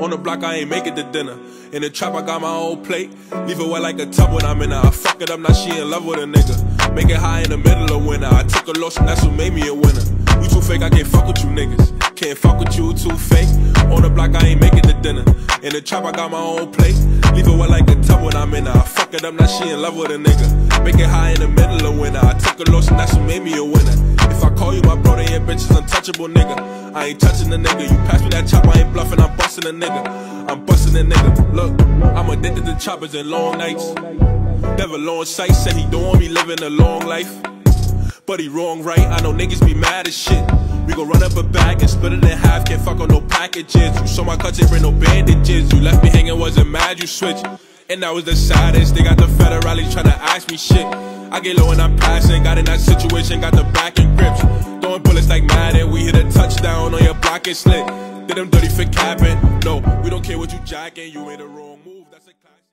On the block, I ain't make it to dinner. In the trap, I got my own plate. Leave it wet like a tub when I'm in her. I fuck it up, now she in love with a nigga. Make it high in the middle of winter. I took a loss and that's what made me a winner. You too fake, I can't fuck with you niggas. Can't fuck with you, too fake. On the block, I ain't make it to dinner. In the trap, I got my own plate. Leave it wet like a tub when I'm in her. I fuck it up, now she in love with a nigga. Make it high in the middle of winter. I took a loss and that's what made me a winner. If I call you my brother, your bitch untouchable, nigga. I ain't touching the nigga. You pass me that chop, I ain't bluffing, I'm busting a nigga. I'm busting a nigga. Look, I'm addicted to choppers and long nights. Devil on sight said he don't want me living a long life. But he wrong, right? I know niggas be mad as shit. We gon' run up a bag and split it in half. Can't fuck on no packages. You saw my cuts, ain't bring no bandages. You left me hanging, wasn't mad, you switched. And that was the saddest. They got the federales tryna ask me shit. I get low and I'm passing. Got in that situation, got the back and grips. Throwing bullets like Madden. We hit a touchdown on your block and slit. Did them dirty for capping. No, we don't care what you jacking. You made a wrong move. That's a classic.